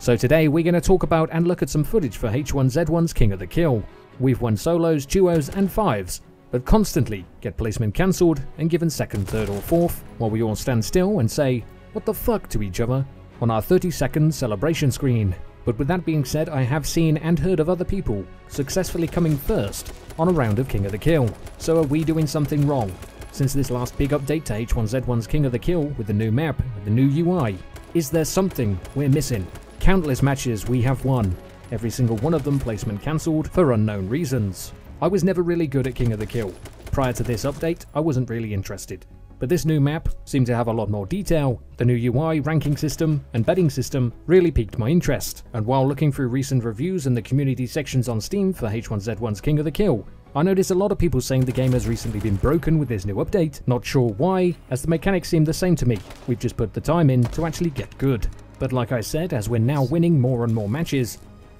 So today we're going to talk about and look at some footage for H1Z1's King of the Kill. We've won solos, duos and fives, but constantly get placement cancelled and given second, third or fourth, while we all stand still and say, what the fuck to each other, on our 30 second celebration screen. But with that being said, I have seen and heard of other people successfully coming first on a round of King of the Kill. So are we doing something wrong? Since this last big update to H1Z1's King of the Kill with the new map, the new UI, is there something we're missing? Countless matches we have won, every single one of them placement cancelled for unknown reasons. I was never really good at King of the Kill. Prior to this update, I wasn't really interested. But this new map seemed to have a lot more detail. The new UI, ranking system, and betting system really piqued my interest. And while looking through recent reviews in the community sections on Steam for H1Z1's King of the Kill, I noticed a lot of people saying the game has recently been broken with this new update. Not sure why, as the mechanics seem the same to me. We've just put the time in to actually get good. But like I said, as we're now winning more and more matches,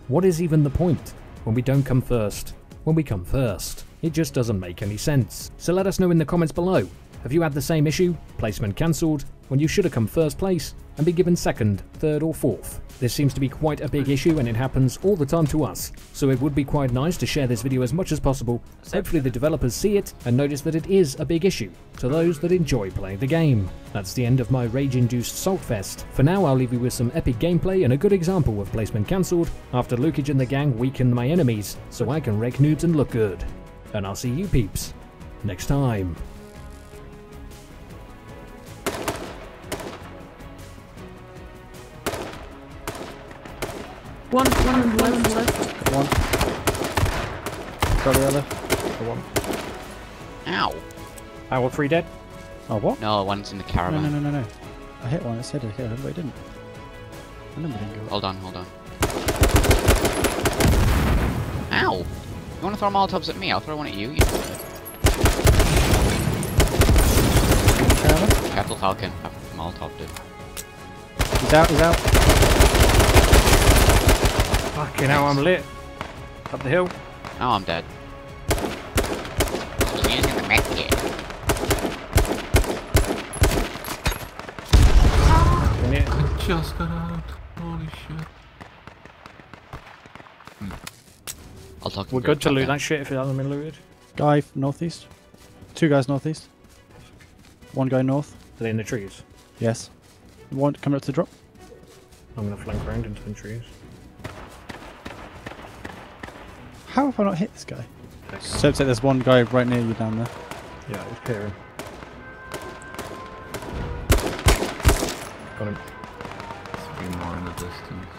what is even the point when we don't come first? When we come first. It just doesn't make any sense. So let us know in the comments below. Have you had the same issue? Placement cancelled? When you should have come first place and be given second, third or fourth? This seems to be quite a big issue and it happens all the time to us. So it would be quite nice to share this video as much as possible. Hopefully the developers see it and notice that it is a big issue to those that enjoy playing the game. That's the end of my rage-induced Saltfest. For now I'll leave you with some epic gameplay and a good example of placement cancelled after Lucage and the gang weakened my enemies so I can wreck noobs and look good. And I'll see you peeps next time. One, one on the left, left. One. Got the other. Got one. Ow. Our three dead? Oh, what? No, one's in the No, caravan. no, no, no, no. no. I hit one. I said I hit him, but I didn't. I never didn't go. Hold on, hold on. Ow! You want to throw Molotovs at me? I'll throw one at you. you Caravan? Capital Falcon. I've Molotov dude. He's out. He's out. Fucking hell, I'm lit. Up the hill. Oh, I'm dead. I'm using the med kit. In it. Just got out. Holy shit. Hmm. I'll talk We're good to loot that shit if it hasn't been looted. Guy f- northeast. Two guys northeast. One guy north. Are they in the trees? Yes. One coming up to the drop. I'm gonna flank around into the trees. How have I not hit this guy? So it's like there's one guy right near you down there. Yeah, it's peering. Got him. Three more in the distance.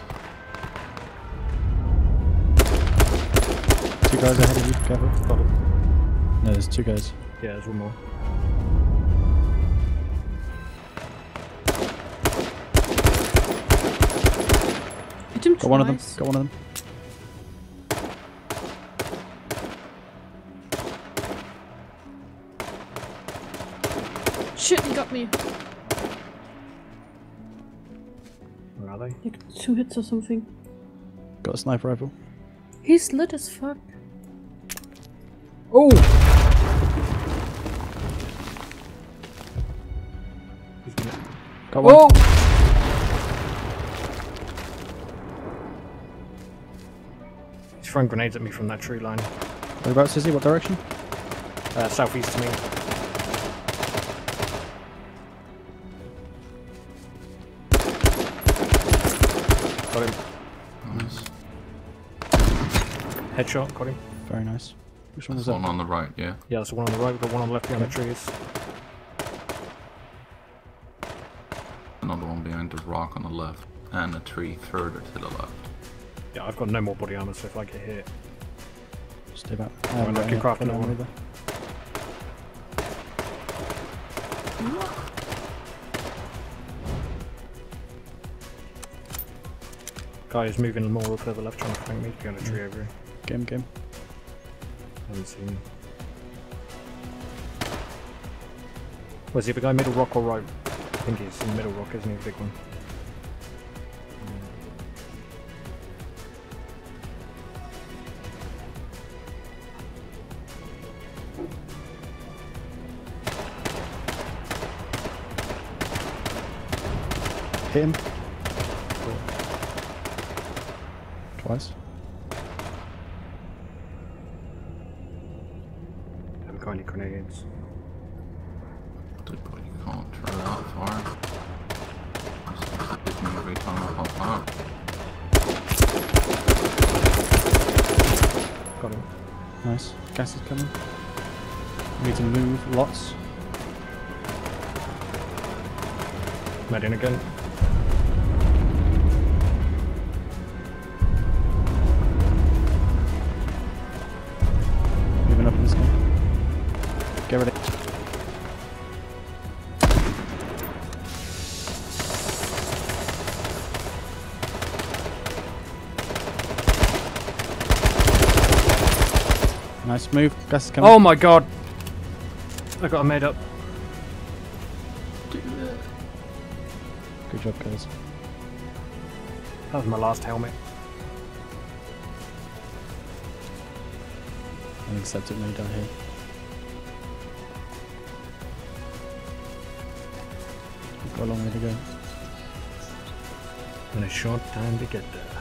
Two guys ahead of you. Careful. Got him. No, there's two guys. Yeah, there's one more. Got one of them. Got one of them. Shit, he got me. Where are they? Like two hits or something. Got a sniper rifle. He's lit as fuck. Oh! Got one. Oh! He's throwing grenades at me from that tree line. Whereabouts is he? What direction? Uh, southeast to me. Headshot, got him. Very nice. Which one was There's one on the right, yeah. Yeah, there's one on the right, we've got one on the left behind the trees. Another one behind the rock on the left. And a tree further to the left. Yeah, I've got no more body armor, so if I get hit. Stay back. Oh, and I can craft got another one. either. Guy is moving more further left, trying to flank me behind a tree mm. over here. Game, game. haven't seen him. Was he the guy middle rock or right? I think he's in middle rock, isn't he? The big one. Hit him. Twice. Got any grenades. But you can't throw that far. Just hitting me every time I pop out. Got him. Nice. Gas is coming. We need to move lots. Med in again. Get ready. Nice move. Gas is coming. Oh my god! I got a made up. Good job, guys. That was my last helmet. Unaccepted no die here. Got a long way to go. And a short time to get there.